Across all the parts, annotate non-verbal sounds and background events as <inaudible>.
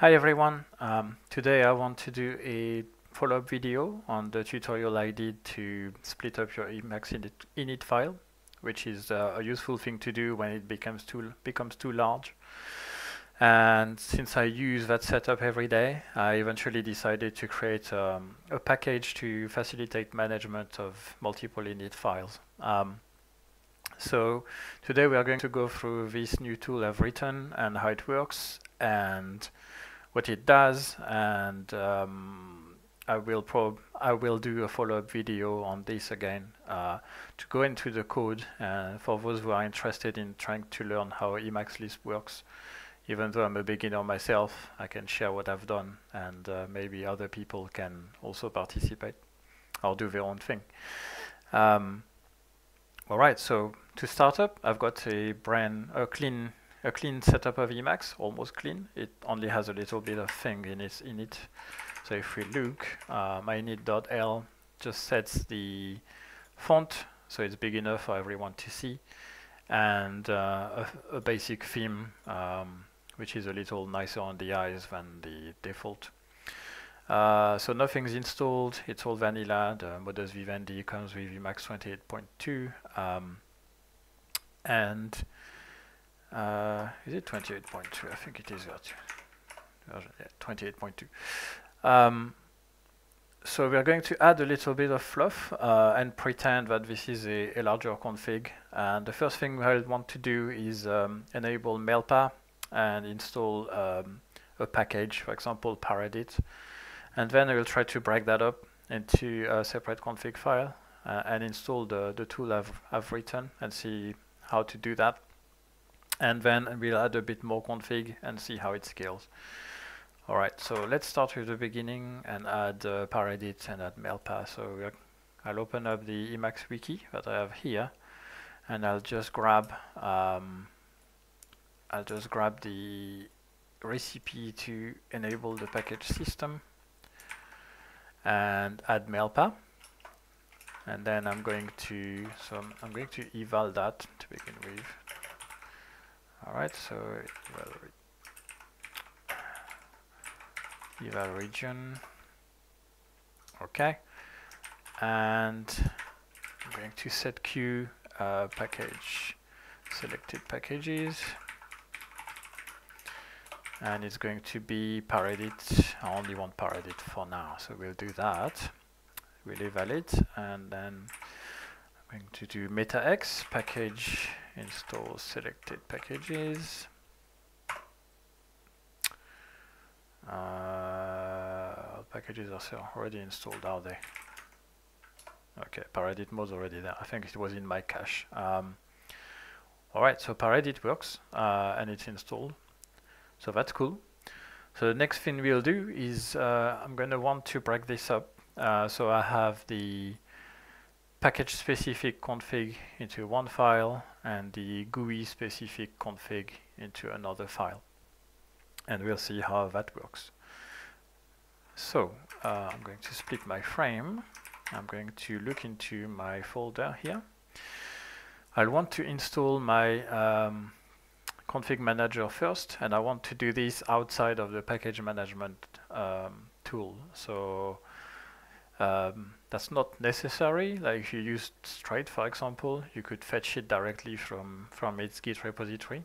Hi everyone. Um, today I want to do a follow-up video on the tutorial I did to split up your Emacs init, init file, which is uh, a useful thing to do when it becomes too becomes too large. And since I use that setup every day, I eventually decided to create um, a package to facilitate management of multiple init files. Um, so today we are going to go through this new tool I've written and how it works and what it does and um, I will probe I will do a follow-up video on this again uh, to go into the code and for those who are interested in trying to learn how Emacs Lisp works even though I'm a beginner myself, I can share what I've done and uh, maybe other people can also participate or do their own thing. Um, all right, so to start up, I've got a brand, a clean, a clean setup of Emacs, almost clean. It only has a little bit of thing in it. In it. So if we look, uh, my init.el just sets the font, so it's big enough for everyone to see, and uh, a, a, basic theme. Um, which is a little nicer on the eyes than the default. Uh, so nothing's installed, it's all vanilla, the Modus Vivendi comes with Emacs 28.2, um, and uh, is it 28.2? I think it is yeah, 28.2. Um, so we're going to add a little bit of fluff uh, and pretend that this is a, a, larger config. And the first thing I want to do is um, enable Melpa and install um, a package, for example, Paredit. And then I will try to break that up into a separate config file uh, and install the, the tool I've, I've written and see how to do that. And then we'll add a bit more config and see how it scales. Alright, so let's start with the beginning and add uh, Paredit and add Melpa. So I'll open up the Emacs wiki that I have here and I'll just grab um, I'll just grab the recipe to enable the package system and add Melpa and then I'm going to so I'm, I'm going to eval that to begin with alright so eval, re eval region okay and I'm going to setq uh, package selected packages and it's going to be Paredit. I only want Paredit for now, so we'll do that. We'll eval it, and then going to do metax package install selected packages. Uh, packages are already installed, are they? Okay, Paredit mode already there. I think it was in my cache. Um, Alright, so Paredit works, uh, and it's installed. So that's cool. So the next thing we'll do is uh, I'm going to want to break this up. Uh, so I have the package specific config into one file and the GUI specific config into another file. And we'll see how that works. So uh, I'm going to split my frame. I'm going to look into my folder here. I'll want to install my um, config manager first and I want to do this outside of the package management um, tool so um, that's not necessary. Like if you use Straight for example you could fetch it directly from from its git repository.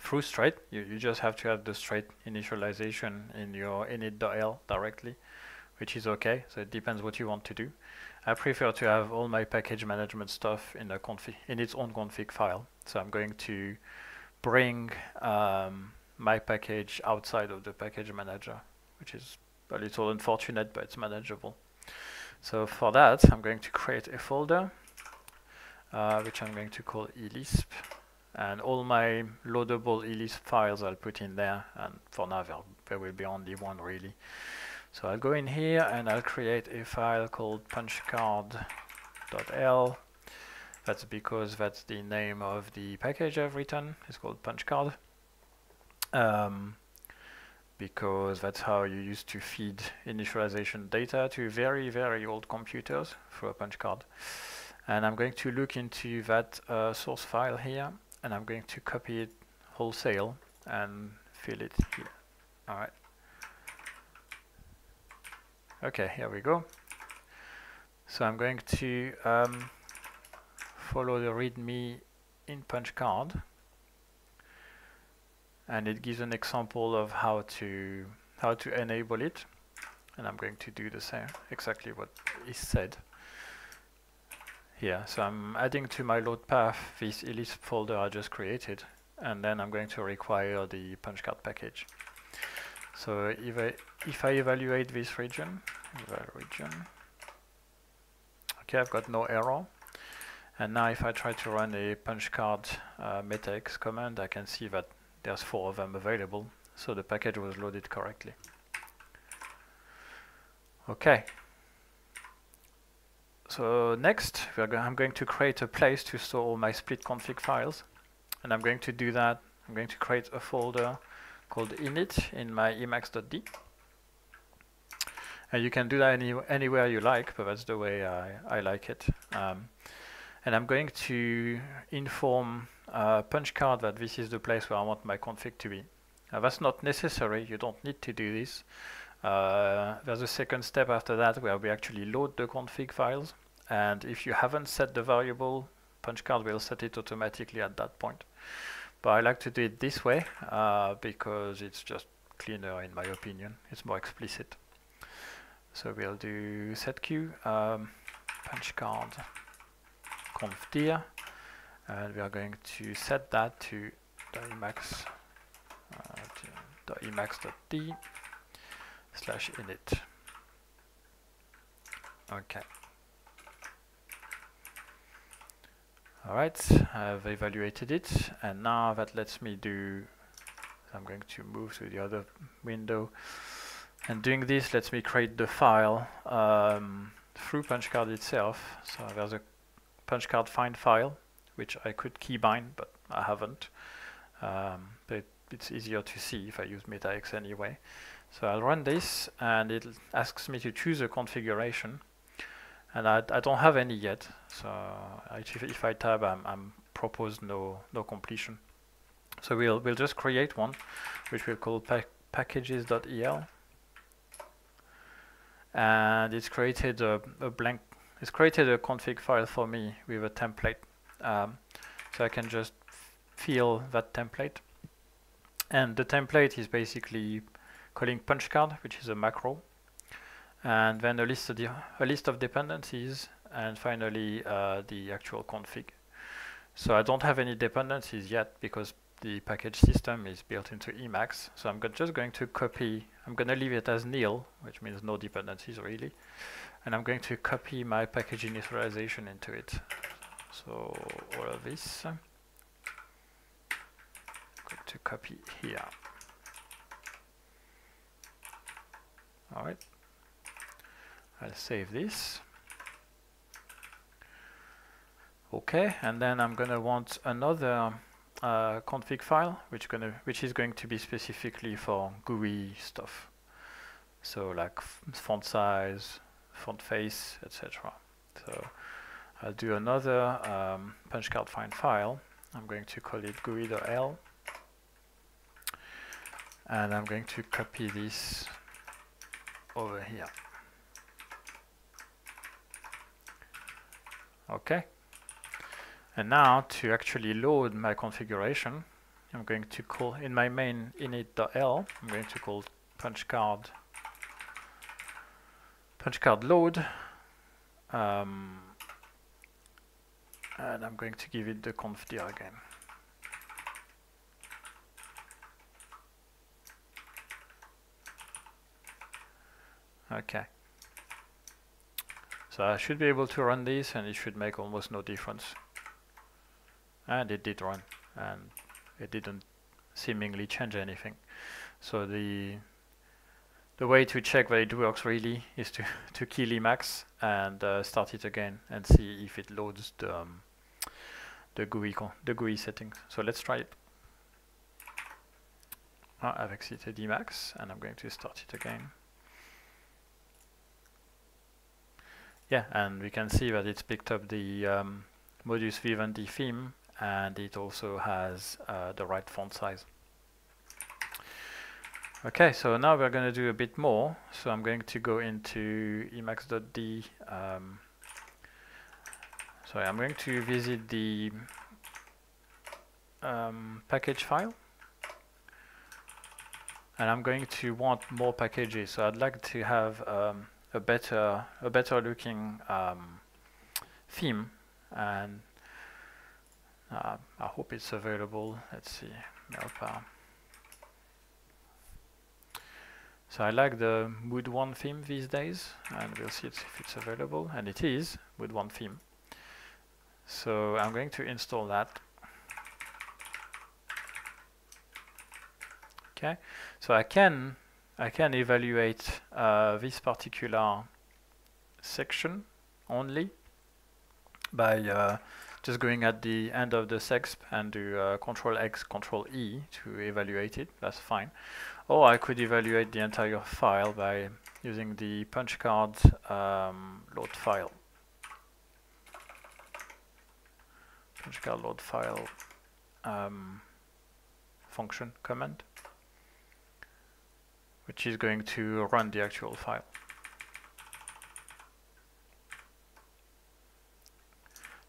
Through Straight you, you just have to have the Straight initialization in your init.el directly which is okay. So it depends what you want to do. I prefer to have all my package management stuff in a config in its own config file. So I'm going to bring um, my package outside of the package manager, which is a little unfortunate, but it's manageable. So for that, I'm going to create a folder, uh, which I'm going to call elisp. And all my loadable elisp files I'll put in there. And for now, there, there will be only one really. So I'll go in here and I'll create a file called punchcard.el that's because that's the name of the package I've written. It's called punchcard. Um, because that's how you used to feed initialization data to very, very old computers through a punch card. And I'm going to look into that uh, source file here, and I'm going to copy it wholesale and fill it here. All right. Okay, here we go. So I'm going to um, follow the README in punch card and it gives an example of how to how to enable it. And I'm going to do the same exactly what is said. Here so I'm adding to my load path this elisp folder I just created and then I'm going to require the punch card package. So if I if I evaluate this region region. Okay I've got no error. And now if I try to run a punch card uh, metax command I can see that there's four of them available, so the package was loaded correctly. Okay. So next, go I'm going to create a place to store all my split config files. And I'm going to do that. I'm going to create a folder called init in my emacs.d. And you can do that any, anywhere you like, but that's the way I, I like it. Um, and I'm going to inform punch card that this is the place where I want my config to be. That's not necessary, you don't need to do this. Uh, there's a second step after that where we actually load the config files and if you haven't set the variable, punch card will set it automatically at that point. But I like to do it this way uh, because it's just cleaner in my opinion, it's more explicit. So we'll do setq um, punch card conf and we are going to set that to the uh, the slash init. Okay. Alright I've evaluated it and now that lets me do I'm going to move to the other window. And doing this lets me create the file um, through punchcard itself. So there's a punchcard find file which I could keybind, but I haven't. Um, but it's easier to see if I use MetaX anyway. So I'll run this, and it asks me to choose a configuration. And I, I don't have any yet, so if, if I tab, I'm, I'm proposed no no completion. So we'll we'll just create one, which we'll call pa packages.el, and it's created a, a blank. It's created a config file for me with a template um, so I can just fill that template. And the template is basically calling punch card, which is a macro, and then a list of, a list of dependencies, and finally uh, the actual config. So I don't have any dependencies yet because the package system is built into Emacs. So I'm just going to copy, I'm going to leave it as nil, which means no dependencies really. And I'm going to copy my package initialization into it. So all of this going to copy here. All right. I'll save this. Okay, and then I'm gonna want another uh, config file, which gonna which is going to be specifically for GUI stuff. So like font size, font face, etc. So I'll do another um, punch card find file. I'm going to call it gui.el. and I'm going to copy this over here. Okay. And now to actually load my configuration, I'm going to call in my main init.el, I'm going to call punch card punch card load um, and I'm going to give it the confdir again. Okay. So I should be able to run this and it should make almost no difference. And it did run and it didn't seemingly change anything. So the the way to check that it works really is to, <laughs> to kill Emacs and uh, start it again and see if it loads the, um, the GUI the GUI settings. So let's try it. Oh, I've exited Emacs and I'm going to start it again. Yeah, and we can see that it's picked up the um, Modus Vivendi theme and it also has uh, the right font size. Okay, so now we're going to do a bit more. So I'm going to go into emacs.d. Um, sorry, I'm going to visit the um, package file. And I'm going to want more packages. So I'd like to have um, a better, a better looking um, theme. And uh, I hope it's available. Let's see, Melpa. So I like the Mood 1 theme these days, and we'll see if it's available, and it is Mood 1 theme. So I'm going to install that. Okay, so I can I can evaluate uh, this particular section only by uh, just going at the end of the sexp and do uh, Control X, Control E to evaluate it. That's fine. Or I could evaluate the entire file by using the punch card um, load file. Load file um, function command, which is going to run the actual file.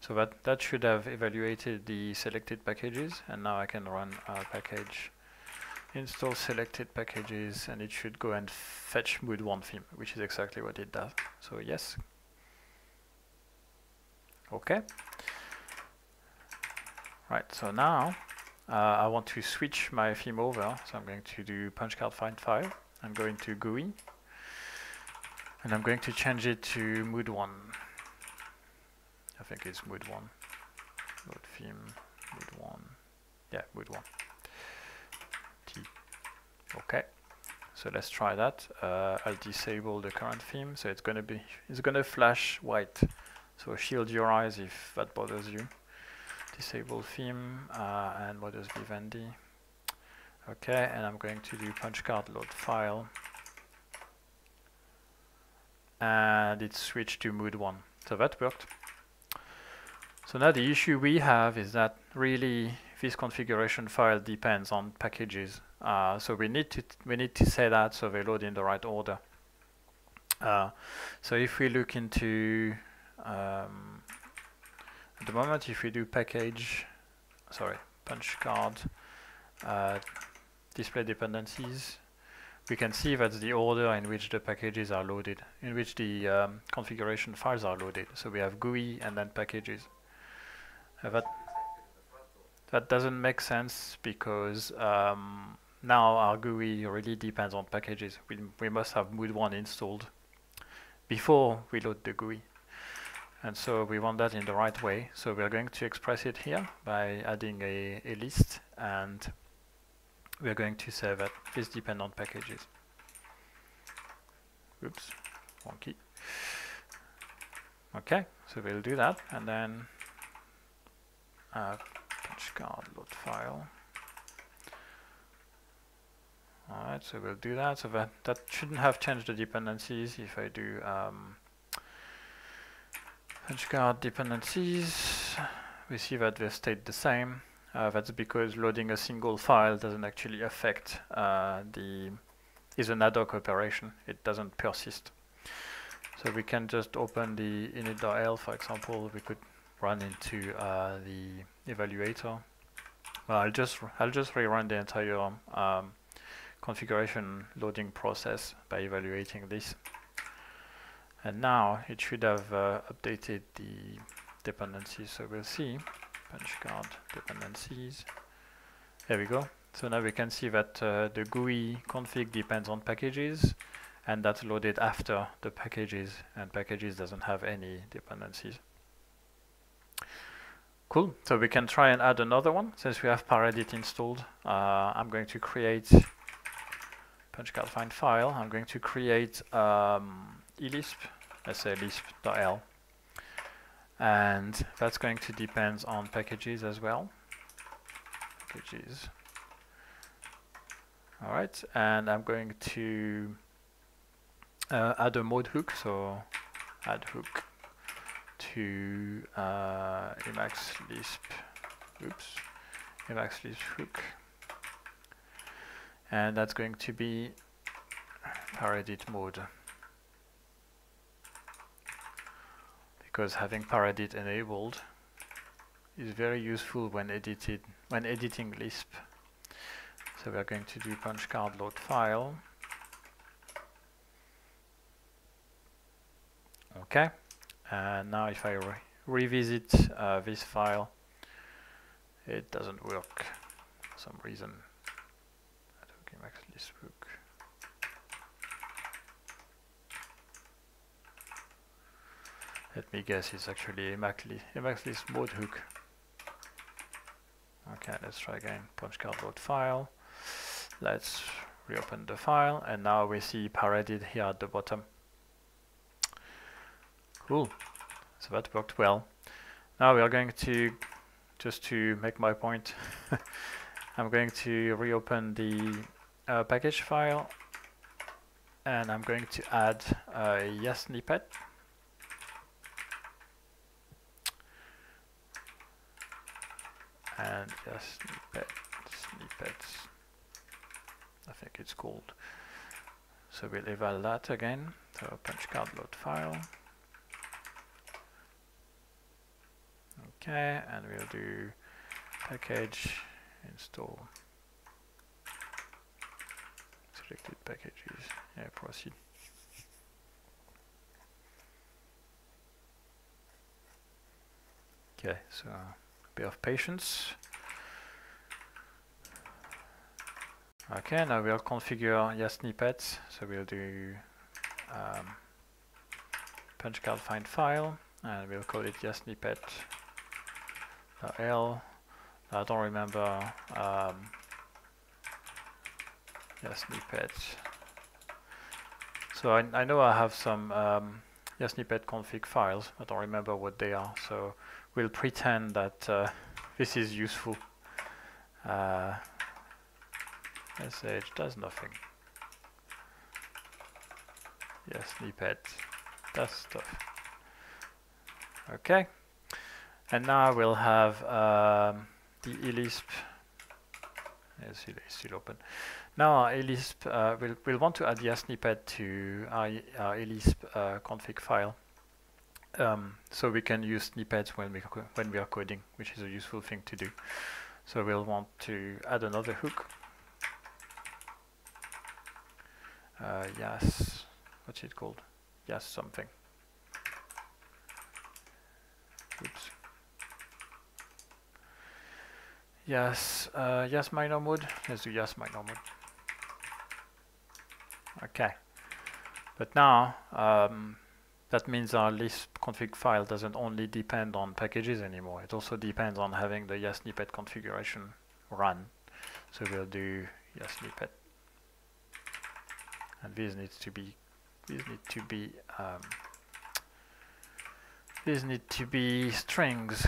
So that, that should have evaluated the selected packages and now I can run a package install selected packages and it should go and fetch mood 1 theme which is exactly what it does. So yes. Okay right so now uh, I want to switch my theme over. So I'm going to do punch card find file. I'm going to GUI. And I'm going to change it to mood 1 I think it's mood 1 load theme mood 1 yeah mood 1 Okay, so let's try that. Uh, I'll disable the current theme, so it's gonna be it's gonna flash white. So shield your eyes if that bothers you. Disable theme uh, and modus vivendi. Okay, and I'm going to do punch card load file, and it switched to mood one. So that worked. So now the issue we have is that really this configuration file depends on packages. Uh, so we need to we need to say that so they load in the right order. Uh, so if we look into um, at the moment, if we do package, sorry, punch card, uh, display dependencies, we can see that's the order in which the packages are loaded, in which the um, configuration files are loaded. So we have GUI and then packages. Uh, that that doesn't make sense because um, now our GUI really depends on packages. We, we must have Mood1 installed before we load the GUI. And so we want that in the right way. So we're going to express it here by adding a, a list and we're going to say that this depends on packages. Oops, wonky. Okay, so we'll do that and then uh, punch card load file. Alright, so we'll do that. So that, that shouldn't have changed the dependencies if I do um, punch card dependencies. We see that they stayed the same. Uh, that's because loading a single file doesn't actually affect uh, the is an ad hoc operation. It doesn't persist. So we can just open the init.el, for example. We could run into uh, the evaluator. Well, I'll just I'll just rerun the entire um, configuration loading process by evaluating this. And now it should have uh, updated the dependencies. So we'll see punch card dependencies. There we go. So now we can see that uh, the GUI config depends on packages and that's loaded after the packages and packages doesn't have any dependencies. Cool, so we can try and add another one since we have Paredit installed. Uh, I'm going to create punch card find file. I'm going to create um, elisp, let's say lisp.el. And that's going to depend on packages as well. Packages. All right, and I'm going to uh, add a mode hook, so add hook to uh, Emacs Lisp, oops, Emacs Lisp hook and that's going to be paredit mode because having paredit enabled is very useful when edited when editing Lisp. So we're going to do punch card load file. Okay, and now if I re revisit uh, this file, it doesn't work for some reason. Let me guess, it's actually Emacs Lisp mode hook. Okay, let's try again. Punch card load file. Let's reopen the file, and now we see paredit here at the bottom. Cool. So that worked well. Now we are going to, just to make my point, <laughs> I'm going to reopen the uh, package file, and I'm going to add a YaSnippet and a snippet, snippets, I think it's called. So we'll eval that again, so punch card load file. Okay, and we'll do package install selected packages. Yeah, proceed. Okay, so a bit of patience. Okay, now we'll configure yes snippets. So we'll do um, punch card find file, and we'll call it yes snippet L. I don't remember um, YaSnippet. So I, I know I have some um, YaSnippet config files. I don't remember what they are. So we'll pretend that uh, this is useful. Uh, sh does nothing. Yes, snippet does stuff. Okay, and now we'll have um, the elisp. Yes, it's still open. Now our elisp uh, we'll, we'll want to add the snippet to our, our elisp uh, config file. Um, so we can use snippets when we when we are coding, which is a useful thing to do. So we'll want to add another hook. Uh, yes, what's it called? Yes, something. Oops. Yes, uh, yas minor mode. Let's do yas minor mode. Okay, but now um, that means our Lisp config file doesn't only depend on packages anymore. It also depends on having the YaSnippet configuration run. So we'll do YaSnippet, and these needs to be these need to be um, these need to be strings.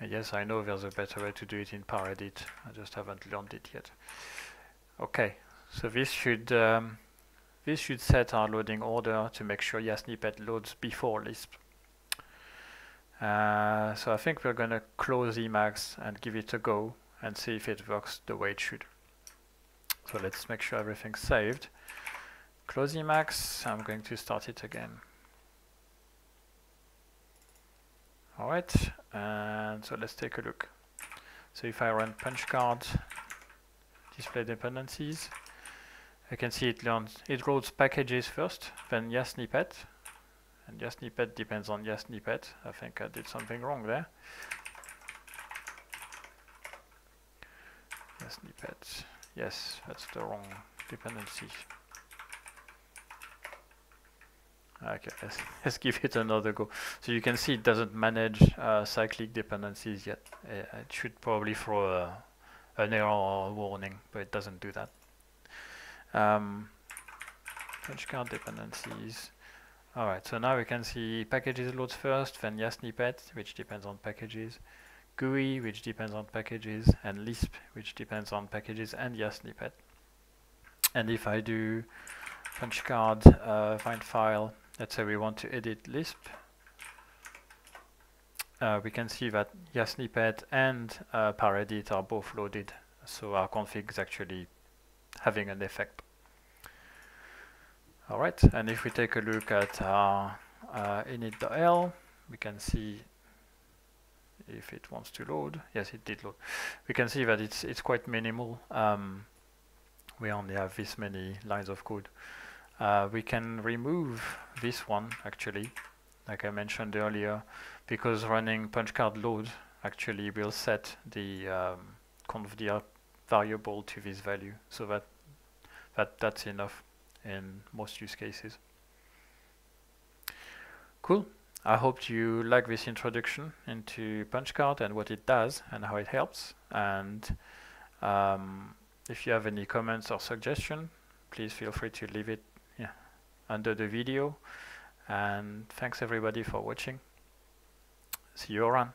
Yes, I know there's a better way to do it in Paredit. I just haven't learned it yet. Okay, so this should um, this should set our loading order to make sure YaSnippet loads before Lisp. Uh, so I think we're going to close Emacs and give it a go and see if it works the way it should. So let's make sure everything's saved. Close Emacs, I'm going to start it again. Alright, and so let's take a look. So if I run punch card, display dependencies, I can see it learns it loads packages first, then YaSnippet, and YaSnippet depends on YaSnippet. I think I did something wrong there. YaSnippet. Yes, that's the wrong dependency. Okay, <laughs> let's, let's give it another go. So you can see it doesn't manage uh, cyclic dependencies yet. Uh, it should probably throw a, an error or a warning, but it doesn't do that. Um, punch card dependencies. Alright, so now we can see packages loads first, then YaSnippet, which depends on packages, GUI, which depends on packages, and Lisp, which depends on packages and YaSnippet. And if I do punch card uh, find file Let's say we want to edit Lisp. uh, we can see that YaSnippet and uh, Paredit are both loaded. So our config is actually having an effect. All right, and if we take a look at our uh, init.el, we can see if it wants to load. Yes, it did load. We can see that it's it's quite minimal. Um, we only have this many lines of code. Uh, we can remove this one actually, like I mentioned earlier, because running punchcard load actually will set the um, variable to this value, so that that that's enough in most use cases. Cool. I hope you like this introduction into punchcard and what it does and how it helps. And um, if you have any comments or suggestion, please feel free to leave it yeah, under the video. And thanks everybody for watching. See you around.